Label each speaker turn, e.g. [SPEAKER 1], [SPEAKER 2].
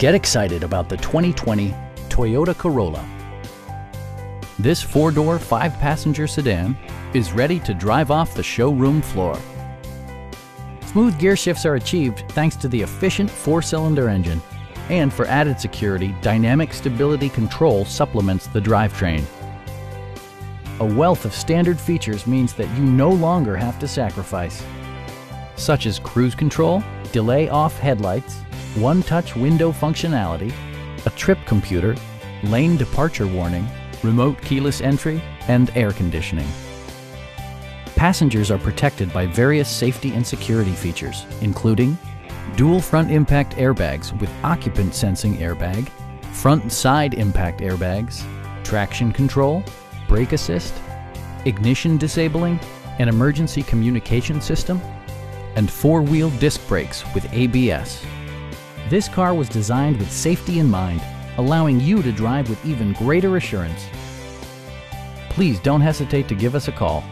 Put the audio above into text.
[SPEAKER 1] Get excited about the 2020 Toyota Corolla. This four-door, five-passenger sedan is ready to drive off the showroom floor. Smooth gear shifts are achieved thanks to the efficient four-cylinder engine. And for added security, Dynamic Stability Control supplements the drivetrain. A wealth of standard features means that you no longer have to sacrifice, such as cruise control, delay off headlights, one-touch window functionality, a trip computer, lane departure warning, remote keyless entry, and air conditioning. Passengers are protected by various safety and security features, including dual front impact airbags with occupant sensing airbag, front and side impact airbags, traction control, brake assist, ignition disabling, an emergency communication system, and four-wheel disc brakes with ABS. This car was designed with safety in mind, allowing you to drive with even greater assurance. Please don't hesitate to give us a call